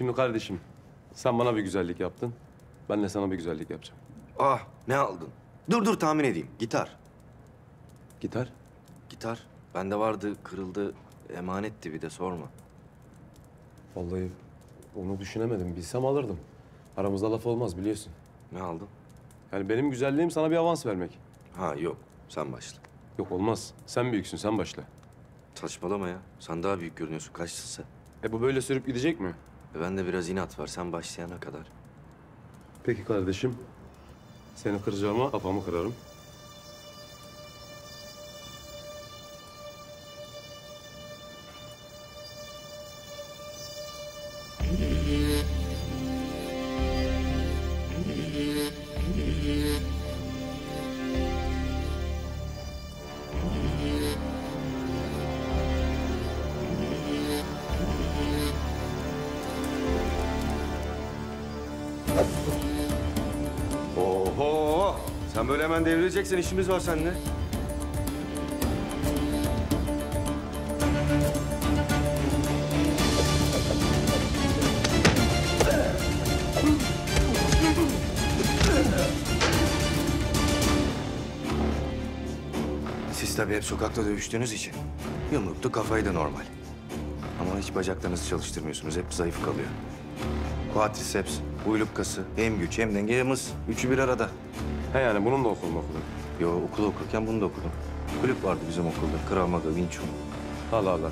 Şimdi kardeşim, sen bana bir güzellik yaptın. Ben de sana bir güzellik yapacağım. Ah ne aldın? Dur dur tahmin edeyim. Gitar. Gitar. Gitar. Bende vardı kırıldı. Emanetti bir de sorma. Vallahi onu düşünemedim. Bilsem alırdım. Aramızda laf olmaz biliyorsun. Ne aldın? Yani benim güzelliğim sana bir avans vermek. Ha yok sen başla. Yok olmaz. Sen büyüksün, sen başla. Saçmalama ya. Sen daha büyük görünüyorsun. Kaçsın sen? E bu böyle sürüp gidecek mi? E, bende biraz inat var. Sen başlayana kadar. Peki kardeşim. Seni kıracağıma kafamı kırarım. Oho! Sen böyle hemen devrileceksin. işimiz var seninle. Siz tabii hep sokakta dövüştüğünüz için yumruktu kafayı da normal. Ama hiç bacaklarınızı çalıştırmıyorsunuz. Hep zayıf kalıyor. Quadriceps, uyluk kası, hem güç hem denge hem hız. Üçü bir arada. He yani bunun da okulun okulu. Yo okul okurken bunu da okudum. Kulüp vardı bizim okulda. Krav Maga, Wing Chun. Allah Allah.